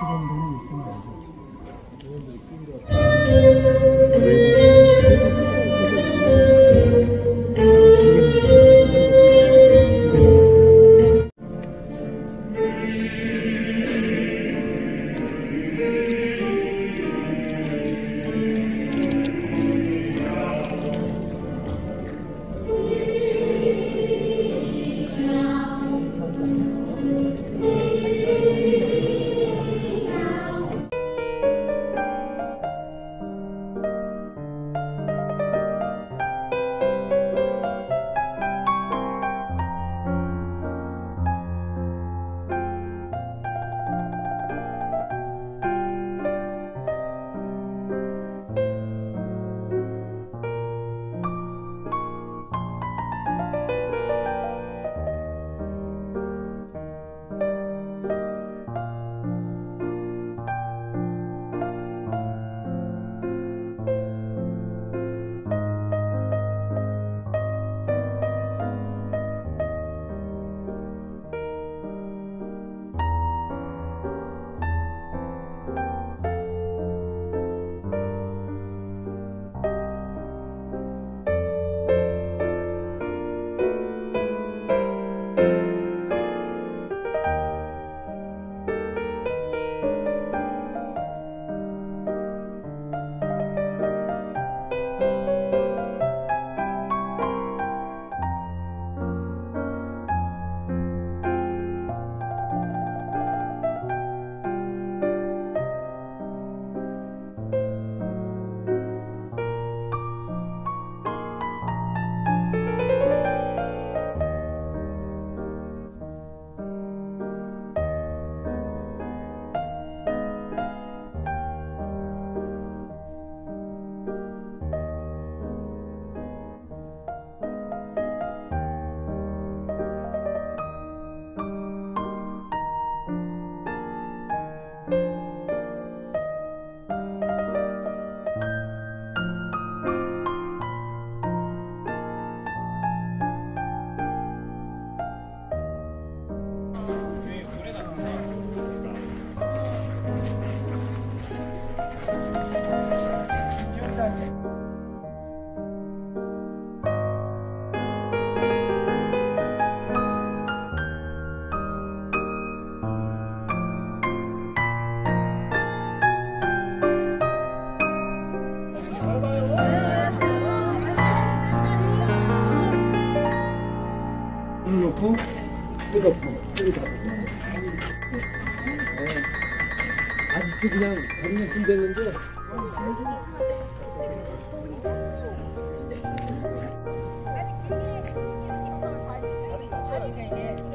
시공간 뜨겁고 뜨겁고 아직도 그냥 100년쯤 됐는데 나는 길게 이렇게 하면 다시 나중에 이게